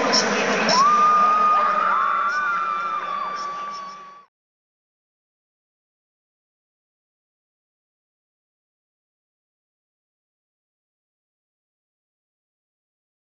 Gracias.